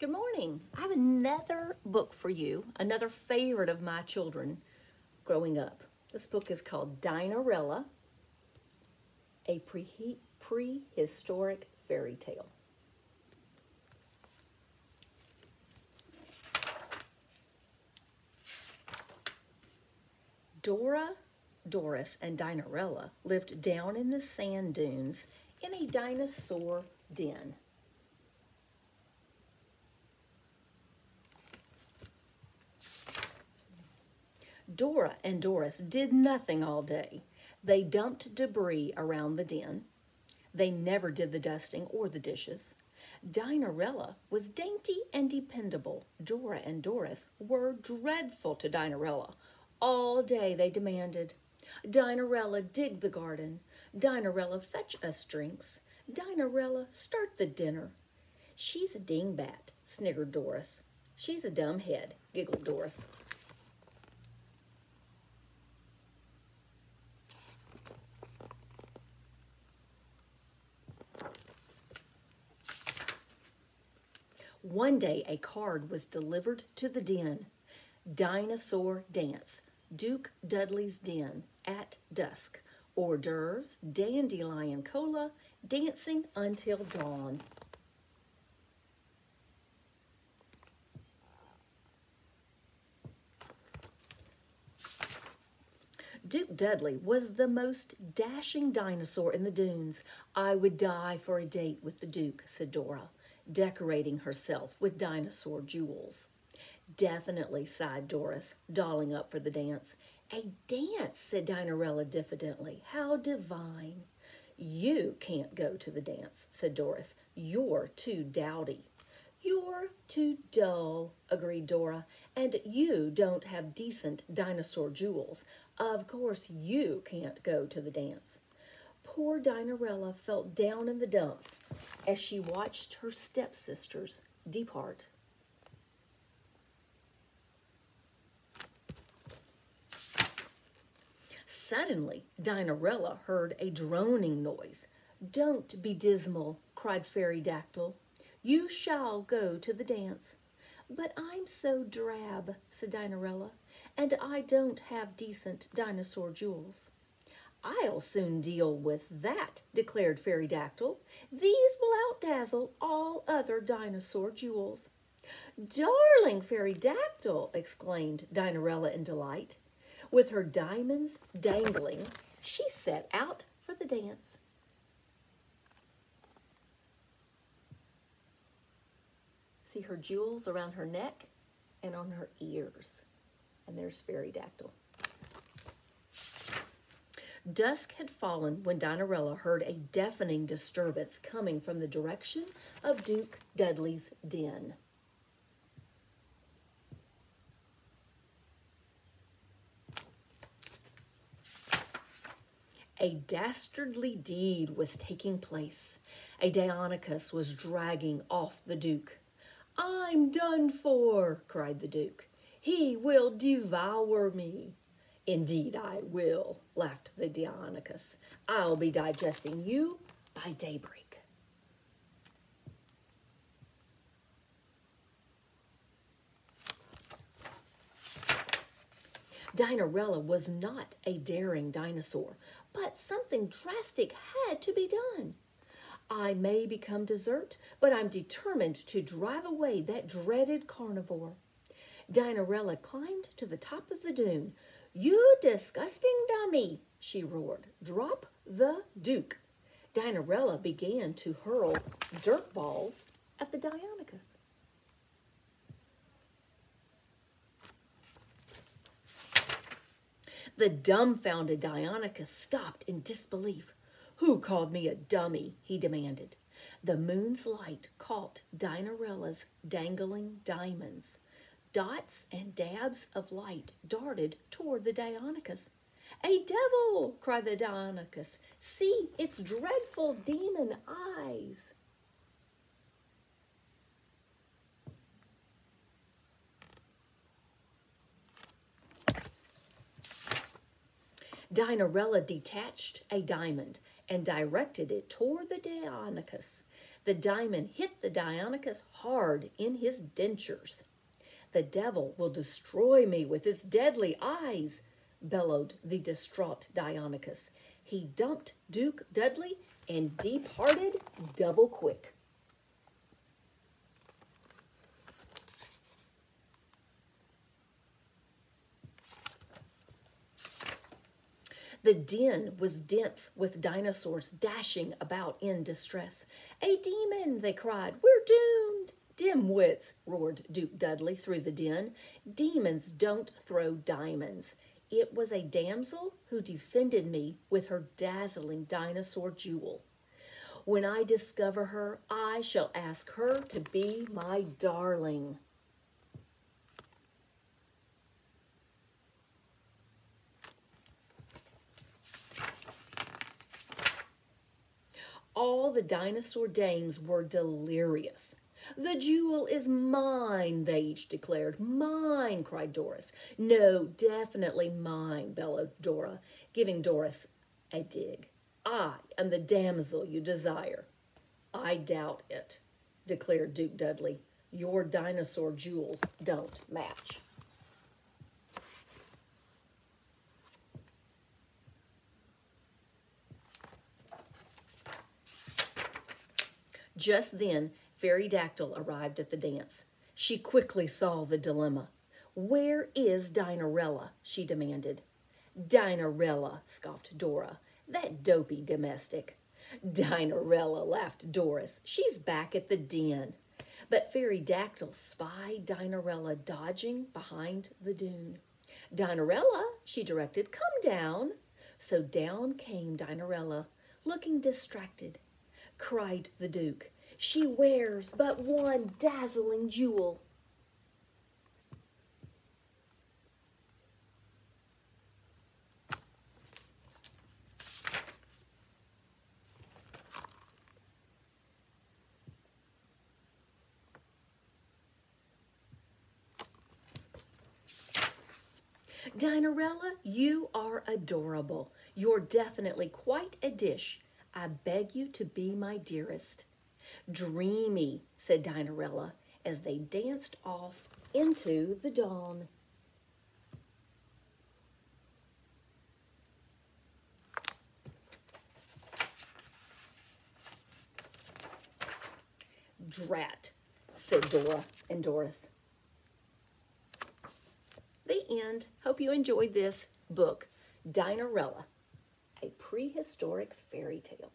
Good morning. I have another book for you, another favorite of my children growing up. This book is called Dinorella, a pre- prehistoric fairy tale. Dora, Doris, and Dinorella lived down in the sand dunes in a dinosaur den. Dora and Doris did nothing all day. They dumped debris around the den. They never did the dusting or the dishes. Dinorella was dainty and dependable. Dora and Doris were dreadful to Dinorella. All day they demanded, Dinorella, dig the garden. Dinorella, fetch us drinks. Dinorella, start the dinner. She's a dingbat, sniggered Doris. She's a dumb head, giggled Doris. One day a card was delivered to the den. Dinosaur Dance, Duke Dudley's Den, at dusk. Hors d'oeuvres, dandelion cola, dancing until dawn. Duke Dudley was the most dashing dinosaur in the dunes. I would die for a date with the Duke, said Dora decorating herself with dinosaur jewels. Definitely, sighed Doris, dolling up for the dance. A dance, said Dinorella diffidently. How divine. You can't go to the dance, said Doris. You're too dowdy. You're too dull, agreed Dora, and you don't have decent dinosaur jewels. Of course you can't go to the dance. Poor Dinorella felt down in the dumps as she watched her stepsisters depart. Suddenly, Dinorella heard a droning noise. Don't be dismal, cried Fairy Dactyl. You shall go to the dance. But I'm so drab, said Dinorella, and I don't have decent dinosaur jewels. I'll soon deal with that, declared Fairy Dactyl. These will outdazzle all other dinosaur jewels. Darling Fairy Dactyl, exclaimed Dinorella in delight. With her diamonds dangling, she set out for the dance. See her jewels around her neck and on her ears. And there's Fairy Dactyl. Dusk had fallen when Dinorella heard a deafening disturbance coming from the direction of Duke Dudley's den. A dastardly deed was taking place. A Deinonychus was dragging off the Duke. I'm done for, cried the Duke. He will devour me. Indeed I will, laughed the Deinonychus. I'll be digesting you by daybreak. Dinorella was not a daring dinosaur, but something drastic had to be done. I may become dessert, but I'm determined to drive away that dreaded carnivore. Dinorella climbed to the top of the dune, you disgusting dummy, she roared. Drop the Duke. Dinorella began to hurl dirt balls at the Deinonychus. The dumbfounded Deinonychus stopped in disbelief. Who called me a dummy? he demanded. The moon's light caught Dinorella's dangling diamonds. Dots and dabs of light darted toward the Deinonychus. A devil, cried the Deinonychus. See its dreadful demon eyes. Dinorella detached a diamond and directed it toward the Deinonychus. The diamond hit the Deinonychus hard in his dentures. The devil will destroy me with his deadly eyes, bellowed the distraught Deinonychus. He dumped Duke Dudley and departed double quick. The din was dense with dinosaurs dashing about in distress. A demon, they cried. We're doomed. Dim wits, roared Duke Dudley through the din. Demons don't throw diamonds. It was a damsel who defended me with her dazzling dinosaur jewel. When I discover her, I shall ask her to be my darling. All the dinosaur dames were delirious. The jewel is mine, they each declared. Mine, cried Doris. No, definitely mine, bellowed Dora, giving Doris a dig. I am the damsel you desire. I doubt it, declared Duke Dudley. Your dinosaur jewels don't match. Just then, Fairy Dactyl arrived at the dance. She quickly saw the dilemma. Where is Dinorella? she demanded. Dinorella, scoffed Dora. That dopey domestic. Dinorella, laughed Doris. She's back at the den. But Fairy Dactyl spied Dinorella dodging behind the dune. Dinorella, she directed, come down. So down came Dinorella, looking distracted cried the Duke. She wears but one dazzling jewel. Dinorella, you are adorable. You're definitely quite a dish I beg you to be my dearest. Dreamy, said Dinorella as they danced off into the dawn. Drat, said Dora and Doris. The end. Hope you enjoyed this book, Dinorella a prehistoric fairy tale.